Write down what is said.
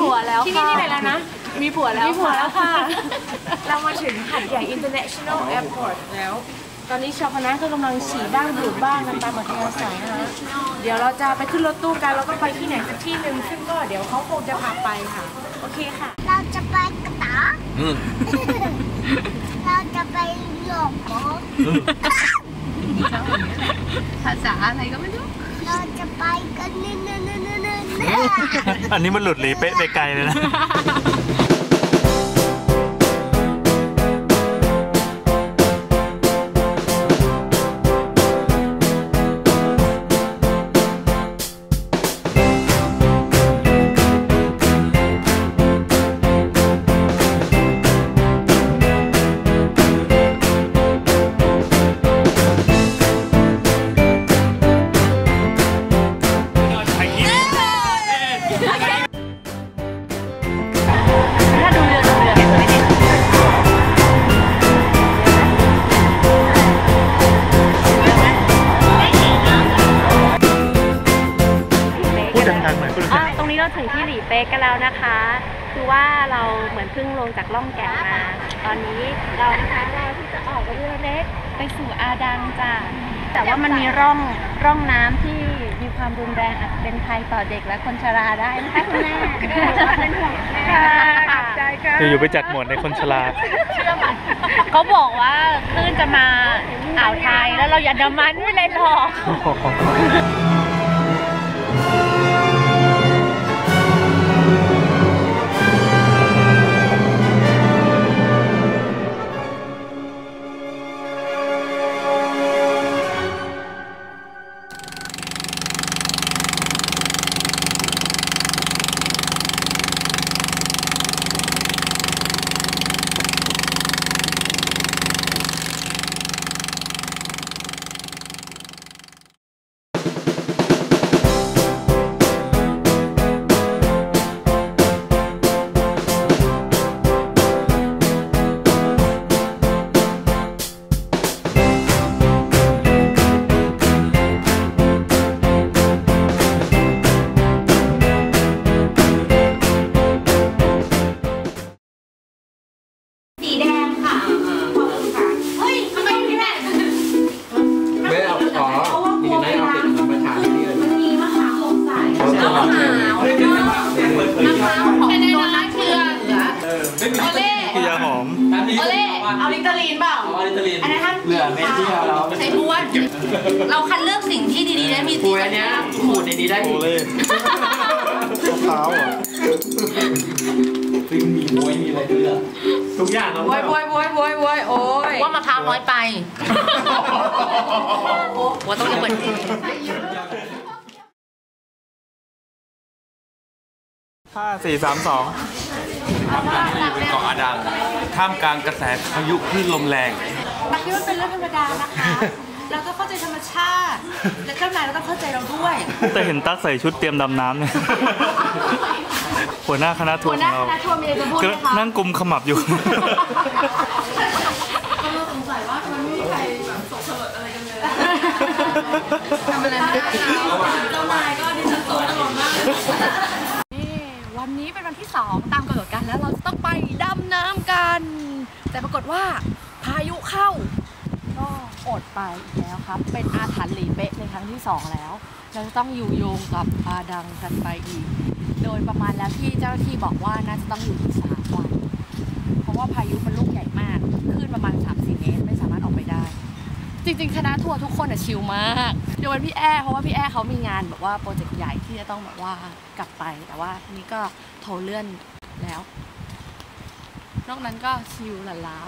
ผัวแล้วที่นี่ค่ะที่ไหนแล้วนะ มีผัวแล้วมีผัวค่ะแล้วค่ะ เรามาถึงหัดใหญ่ International Airport แล้ว ตอนนี้ชาวคณะก็กำลังฉี่บ้างดูดบ้างกันตามอัธยาศัยนะคะเดี๋ยวเราจะไปขึ้นรถตู้กันแล้วก็ไปที่ไหนสักที่หนึ่งซึ่งก็เดี๋ยวเขาคงจะพาไปค่ะ โอเคค่ะ เราจะไปกระตาเราจะไปหลอกหมอภาษาอะไรก็ไม่รู้ เราจะไปกันนี่นี่นี่นี่นี่ อันนี้มันหลุดหลีเป๊ะไปไกลเลยนะ เราถึงที่หลีเป๊กกันแล้วนะคะ คือว่าเราเหมือนเพิ่งลงจากล่องแก่งมา ตอนนี้เรานะคะเราที่จะออกเรือเล็กไปสู่อาดังจ้ะแต่ว่ามันมีร่องร่องน้ำที่มีความรุนแรงอาจเป็นภัยต่อเด็กและคนชราได้นะคะคุณแม่เป็นห่วงแม่ค่ะๆอยู่ๆไปจัดหมวดในคนชราเขาบอกว่าคลื่นจะมาอ่าวไทยแล้วเราอย่าดำมันไม่เลยหรอก เล่คือยาหอมโอเล่เอาลิตาลีนเปล่าเอาลิตาลีนอันนั้นท่านเหลือเม็ดเดียวเราใช้บ้วนเราคัดเลือกสิ่งที่ดีๆและมีปูอันเนี้ยขูดในนี้ได้โออีกเล่มะพร้าวเหรอซึ่งมีมวยมีอะไรด้วยอะทุกอย่างเราโวยโวยโวยโวยโวยโอ้ยว่ามะพร้าวน้อยไปว่าต้องเรียกเหมือนห้าสี่สามสองอยู่บนเกาะอาดัง ท่ามกลางกระแสพายุคลื่นลมแรง ตักคิดว่าเป็นเรื่องธรรมดานะคะ เราก็เข้าใจธรรมชาติแต่เจ้านายเราต้องเข้าใจเราด้วย แต่เห็นตั๊กใส่ชุดเตรียมดำน้ำเนี่ยหัวหน้าคณะทัวหัวร์หขน้าองเราคณะทัวร์มีอะไรจะพูดก็ไหมคะนั่งกุมขมับอยู่ทำอะไรไม่ได้เจ้านายก็ดิฉันโตตลอดมาก นี่วันนี้เป็นวันที่ 2 ตามกำหนดการแล้วเราจะต้องไปดำน้ำกัน แต่ปรากฏว่าพายุเข้า ก็อดไปอีกแล้วครับ เป็นอาถรรพ์หลีเป๊ะในครั้งที่ 2 แล้ว เราจะต้องอยู่โยงกับอาดังกันไปอีก โดยประมาณแล้วที่เจ้าหน้าที่บอกว่าน่าจะต้องอยู่ที่สามวัน เพราะว่าพายุมันลูกใหญ่มากคลื่นประมาณ3-4เมตรไม่สามารถออกไปได้ จริงๆ คณะทัวร์ทุกคนอะชิลมากยกเว้นพี่แอร์เพราะว่าพี่แอร์เขามีงานแบบว่าโปรเจกต์ใหญ่ที่จะต้องแบบว่ากลับไป แต่ว่านี่ก็โทรเลื่อนแล้ว นอกนั้นก็ชิลหลาลา